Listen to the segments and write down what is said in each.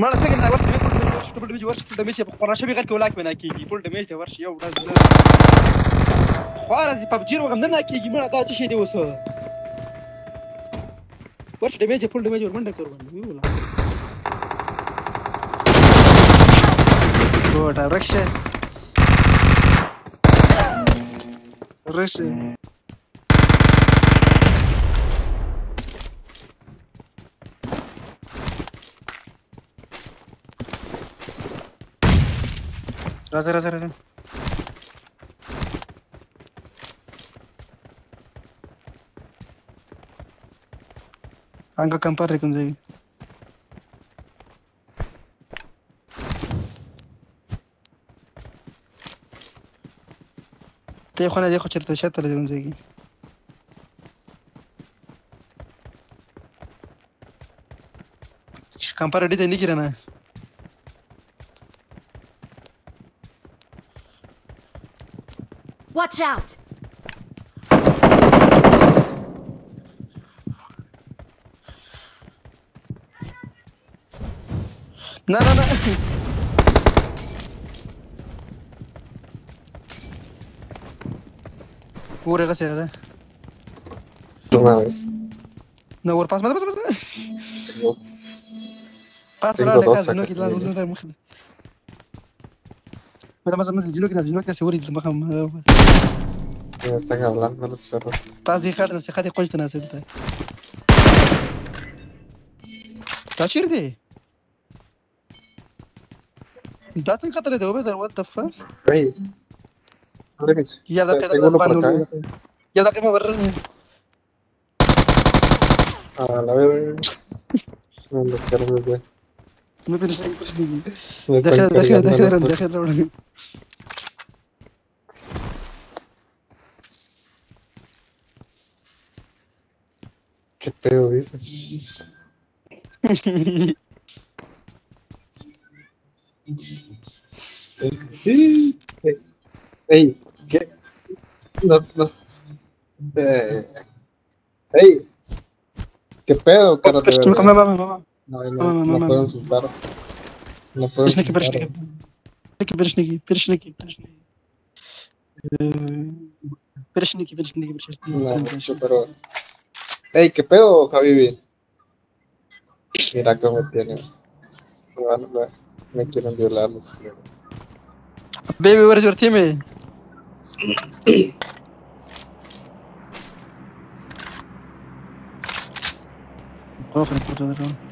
مړه څنګه دا ورته ټول ډمیج ورشه ټول ډمیج په خورا شبي غر کې ولاک بنا کیږي. ټول ډمیج ته ورشه یو ورځ خورا زی پبجی رو غم نه کیږي. مړه دا څه شي دی وسه ورشه ډمیج ټول ډمیج ورمنډه کړو. وی ولا ګوټه ورشه ورشه राजा राजा राजा Anca acampare când zic. Te dejo, dejo certe certe le conseguí. Campare de ni quiere nada. Watch out! No, no, no! Pure, ¿qué será? No mames. No, por paso, paso, paso. Paso, Bueno, más o menos decirlo que las que seguro y te bajan más. de Me están hablando los perros. Paz, dejar, dejar de cuesta en la celda. ¿Estás chirde? ¿Estás en Qatar de Uber? ¿What the fuck? Hey. Ya da que. Ya da que me barran. A la vez. No lo quiero ver. No pensé en Deja, deja, deja, deja, deja, pedo eh, ey, ¿qué? Pedo, cara? No, no, no, no, no, pueden saltar. No pueden saltar. Перешники, перешники, перешники, перешники. Перешники, перешники, перешники. No, mucho, pero... Ey, ¿qué pedo, Javi? Mira cómo tienen. Me quieren violar los Baby, where's your teammate?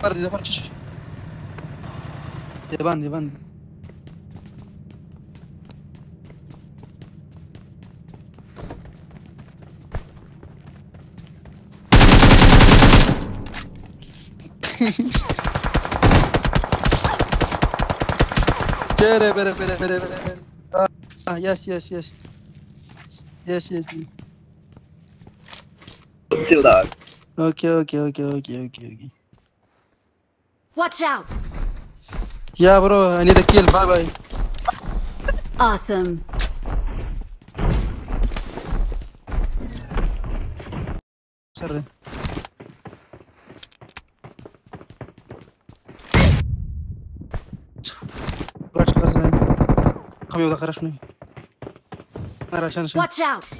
Yukarı yukarı çık. Yaban yaban. Bere bere bere bere bere. Ah yes yes yes. Yes yes. Chill out. Okay okay okay okay okay okay. Watch out! Yeah, bro, I need a kill. Bye bye. Awesome. Sorry. Watch out!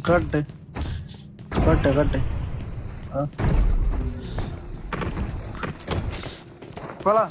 Cut cut cut वाला